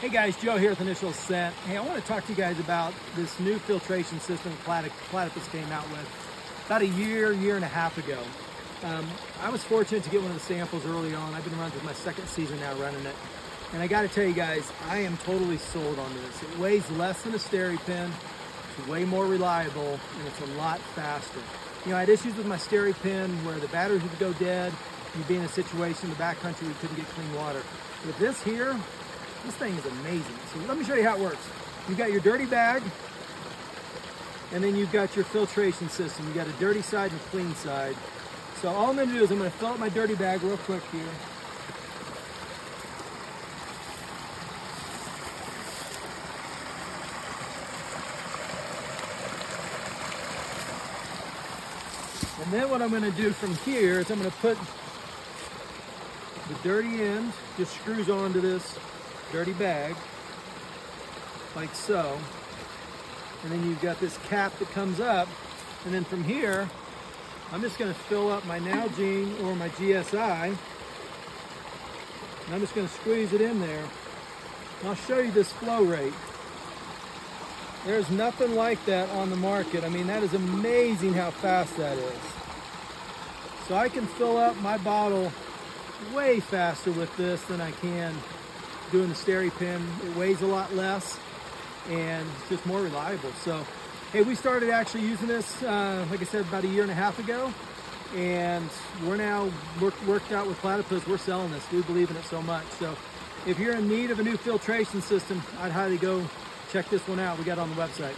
Hey guys, Joe here with Initial Ascent. Hey, I want to talk to you guys about this new filtration system Platypus came out with about a year, year and a half ago. Um, I was fortunate to get one of the samples early on. I've been running with my second season now running it. And I got to tell you guys, I am totally sold on this. It weighs less than a SteriPen. It's way more reliable and it's a lot faster. You know, I had issues with my SteriPen where the batteries would go dead. You'd be in a situation in the backcountry where you couldn't get clean water. With this here, this thing is amazing. So let me show you how it works. You've got your dirty bag, and then you've got your filtration system. You've got a dirty side and a clean side. So all I'm gonna do is I'm gonna fill up my dirty bag real quick here. And then what I'm gonna do from here is I'm gonna put the dirty end, just screws onto this dirty bag, like so. And then you've got this cap that comes up. And then from here, I'm just gonna fill up my Nalgene or my GSI. And I'm just gonna squeeze it in there. And I'll show you this flow rate. There's nothing like that on the market. I mean, that is amazing how fast that is. So I can fill up my bottle way faster with this than I can doing the SteriPen. It weighs a lot less and it's just more reliable. So, hey, we started actually using this, uh, like I said, about a year and a half ago. And we're now work, worked out with Platypus. We're selling this. We believe in it so much. So if you're in need of a new filtration system, I'd highly go check this one out. We got it on the website.